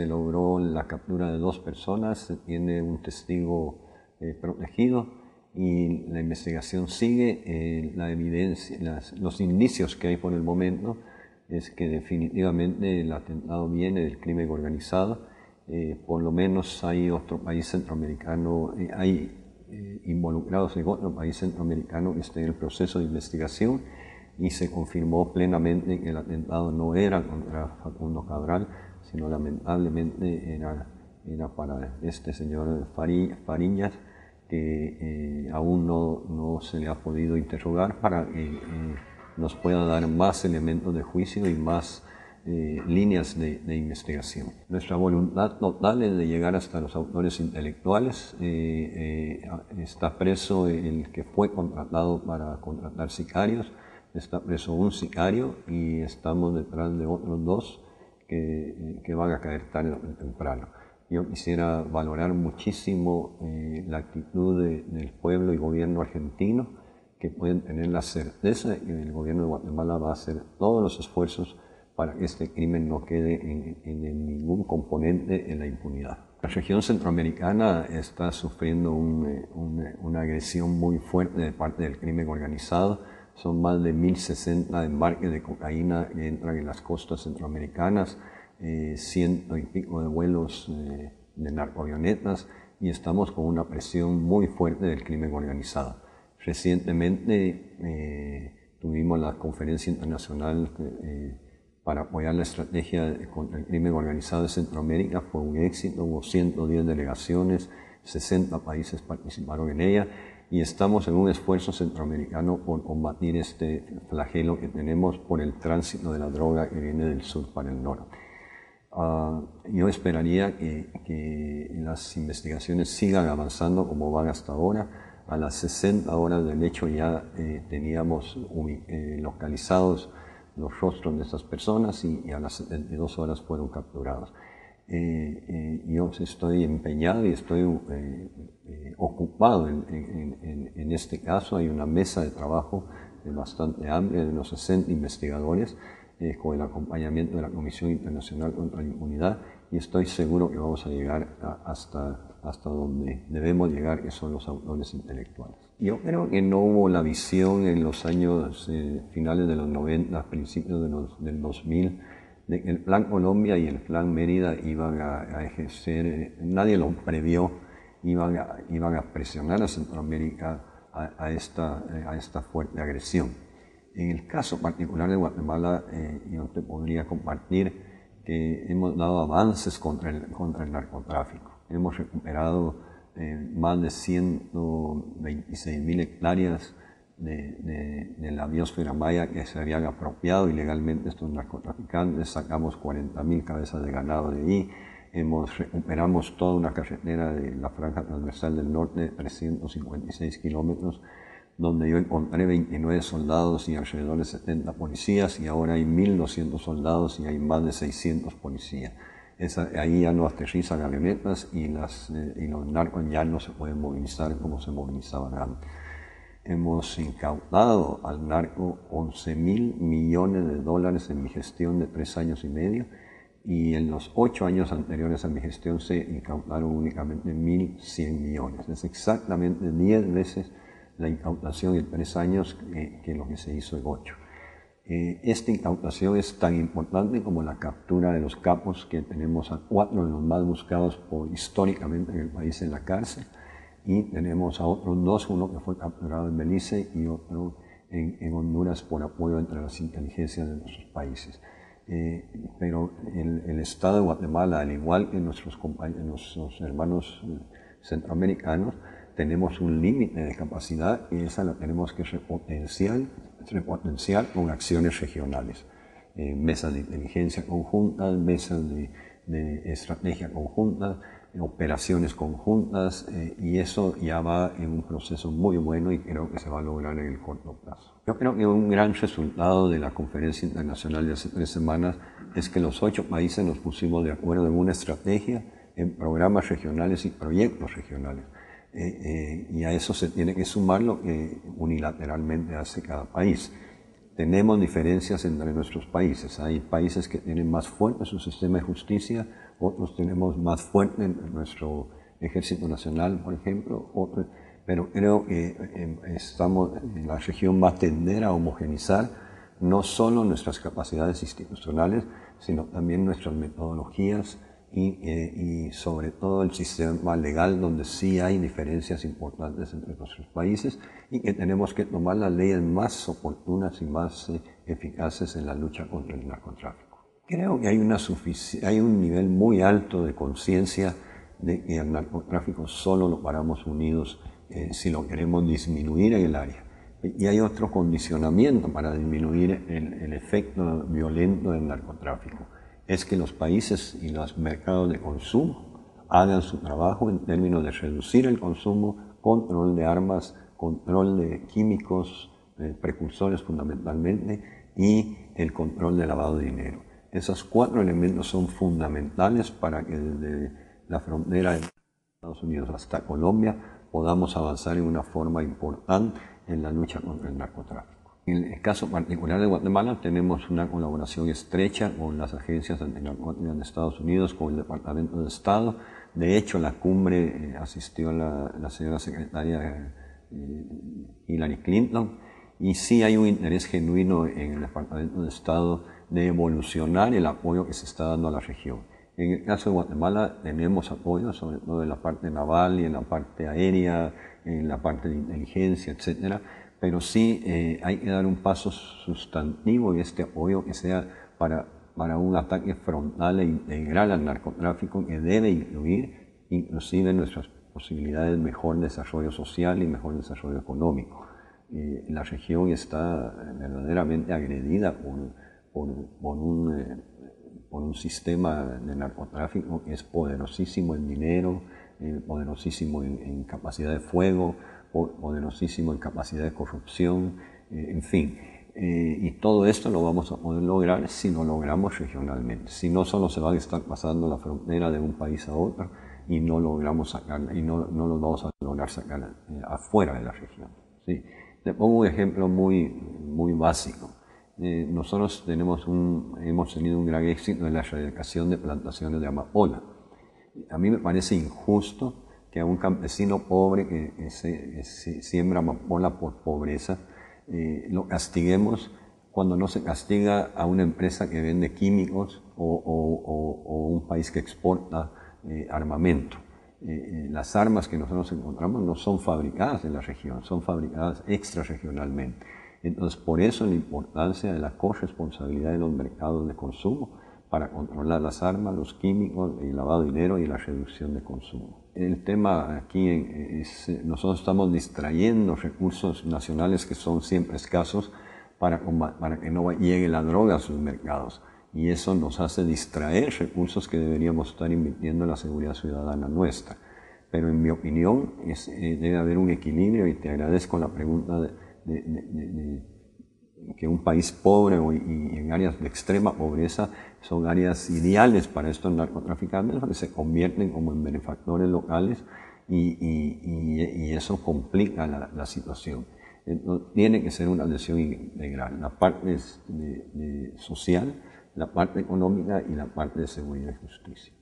se logró la captura de dos personas, se tiene un testigo eh, protegido y la investigación sigue. Eh, la evidencia, los indicios que hay por el momento es que definitivamente el atentado viene del crimen organizado. Eh, por lo menos hay otro país centroamericano, hay involucrados en otro país centroamericano que está en el proceso de investigación y se confirmó plenamente que el atentado no era contra Facundo Cabral, sino lamentablemente era, era para este señor Fariñas, que eh, aún no, no, se le ha podido interrogar para que eh, nos pueda dar más elementos de juicio y más eh, líneas de, de, investigación. Nuestra voluntad total es de llegar hasta los autores intelectuales. está preso el que fue contratado para contratar sicarios, está preso un sicario y estamos detrás de otros dos que, que van a caer tarde o temprano. Yo quisiera valorar muchísimo eh, la actitud del pueblo y gobierno argentino, que pueden tener la certeza de que el gobierno de Guatemala va a hacer todos los esfuerzos para que este crimen no quede en, ningún componente en la impunidad. La región centroamericana está sufriendo eh, una agresión muy fuerte de parte del crimen organizado. Son más de 1.060 embarques de cocaína que entran en las costas centroamericanas eh, ciento y pico de vuelos eh, de narcoavionetas y estamos con una presión muy fuerte del crimen organizado. Recientemente eh, tuvimos la conferencia internacional eh, para apoyar la estrategia contra el crimen organizado de Centroamérica, fue un éxito, hubo 110 delegaciones, 60 países participaron en ella y estamos en un esfuerzo centroamericano por combatir este flagelo que tenemos por el tránsito de la droga que viene del sur para el norte. Ah, yo esperaría que, las investigaciones sigan avanzando como van hasta ahora. A las 60 horas del hecho ya eh, teníamos eh, localizados los rostros de estas personas y, a las 72 horas fueron capturados. Eh, yo estoy empeñado y estoy ocupado en, en, este caso. Hay una mesa de trabajo bastante amplia de unos 60 investigadores eh, con el acompañamiento de la Comisión Internacional contra la Impunidad y estoy seguro que vamos a llegar hasta, hasta donde debemos llegar, que son los autores intelectuales. Yo creo que no hubo la visión en los años eh, finales de los 90, principios de los, del 2000, el Plan Colombia y el Plan Mérida iban a, ejercer, eh, nadie lo previó, iban a, presionar a Centroamérica a, a esta, a esta fuerte agresión. En el caso particular de Guatemala, eh, yo te podría compartir que hemos dado avances contra el, contra el narcotráfico. Hemos recuperado eh, más de 126 mil hectáreas de, de, la biosfera maya que se habían apropiado ilegalmente estos narcotraficantes. Sacamos 40 mil cabezas de ganado de ahí. Hemos, recuperamos toda una carretera de la franja transversal del norte de 356 kilómetros donde yo encontré 29 soldados y alrededor de 70 policías y ahora hay 1.200 soldados y hay más de 600 policías. ahí ya no aterrizan avionetas y, las, eh, y los narcos ya no se pueden movilizar como se movilizaban antes. Hemos incautado al narco 11 mil millones de dólares en mi gestión de tres años y medio y en los ocho años anteriores a mi gestión se incautaron únicamente 1.100 millones. Es exactamente 10 veces la incautación en tres años que lo que se hizo en ocho. Eh, esta incautación es tan importante como la captura de los capos, que tenemos a cuatro de los más buscados por, históricamente en el país en la cárcel, y tenemos a otros dos, uno que fue capturado en Belice y otro en, Honduras por apoyo entre las inteligencias de nuestros países. Eh, pero el, Estado de Guatemala, al igual que nuestros, nuestros hermanos eh, centroamericanos, tenemos un límite de capacidad y esa la tenemos que repotenciar, repotenciar con acciones regionales. Eh, mesas de inteligencia conjuntas, mesas de, estrategia conjunta, operaciones conjuntas eh, y eso ya va en un proceso muy bueno y creo que se va a lograr en el corto plazo. Yo creo que un gran resultado de la conferencia internacional de hace tres semanas es que los ocho países nos pusimos de acuerdo en una estrategia, en programas regionales y proyectos regionales. Eh, eh, y a eso se tiene que sumar lo que unilateralmente hace cada país. Tenemos diferencias entre nuestros países. Hay países que tienen más fuerte su sistema de justicia, otros tenemos más fuerte nuestro ejército nacional, por ejemplo, otros, pero creo que eh, estamos, la región va a tender a homogenizar no solo nuestras capacidades institucionales, sino también nuestras metodologías y, eh, y, sobre todo el sistema legal donde sí hay diferencias importantes entre nuestros países y que tenemos que tomar las leyes más oportunas y más eh, eficaces en la lucha contra el narcotráfico. Creo que hay, una hay un nivel muy alto de conciencia de que el narcotráfico solo lo paramos unidos eh, si lo queremos disminuir en el área. Y hay otro condicionamiento para disminuir el, el efecto violento del narcotráfico es que los países y los mercados de consumo hagan su trabajo en términos de reducir el consumo, control de armas, control de químicos, precursores fundamentalmente, y el control de lavado de dinero. Esos cuatro elementos son fundamentales para que desde la frontera de Estados Unidos hasta Colombia podamos avanzar en una forma importante en la lucha contra el narcotráfico. En el caso particular de Guatemala tenemos una colaboración estrecha con las agencias de Estados Unidos, con el Departamento de Estado. De hecho, la cumbre eh, asistió la, la, señora secretaria eh, Hillary Clinton y sí hay un interés genuino en el Departamento de Estado de evolucionar el apoyo que se está dando a la región. En el caso de Guatemala tenemos apoyo, sobre todo en la parte naval y en la parte aérea, en la parte de inteligencia, etcétera, pero sí eh, hay que dar un paso sustantivo en este apoyo que sea para, para un ataque frontal e integral al narcotráfico que debe incluir inclusive nuestras posibilidades de mejor desarrollo social y mejor desarrollo económico. Eh, la región está verdaderamente agredida por, por, un, eh, por un sistema de narcotráfico que es poderosísimo en dinero, poderosísimo en, en capacidad de fuego, poderosísimo en capacidad de corrupción, eh, en fin. Eh, y todo esto lo vamos a poder lograr si lo logramos regionalmente. Si no, solo se va a estar pasando la frontera de un país a otro y no logramos sacar, y no, no lo vamos a lograr sacar eh, afuera de la región. ¿sí? Te pongo un ejemplo muy, muy básico. nosotros tenemos un, hemos tenido un gran éxito en la erradicación de plantaciones de amapola. A mí me parece injusto que a un campesino pobre que, se, siembra amapola por pobreza, eh, lo castiguemos cuando no se castiga a una empresa que vende químicos o, un país que exporta eh, armamento. Eh, las armas que nosotros encontramos no son fabricadas en la región, son fabricadas extrarregionalmente. Entonces, por eso la importancia de la corresponsabilidad de los mercados de consumo para controlar las armas, los químicos, el lavado de dinero y la reducción de consumo. El tema aquí es, nosotros estamos distrayendo recursos nacionales que son siempre escasos para, para que no llegue la droga a sus mercados. Y eso nos hace distraer recursos que deberíamos estar invirtiendo en la seguridad ciudadana nuestra. Pero en mi opinión es, eh, debe haber un equilibrio y te agradezco la pregunta de, de, de que un país pobre y en áreas de extrema pobreza son áreas ideales para estos narcotraficantes porque se convierten como en benefactores locales y, eso complica la, situación. Entonces, tiene que ser una lesión integral, la parte social, la parte económica y la parte de seguridad y justicia.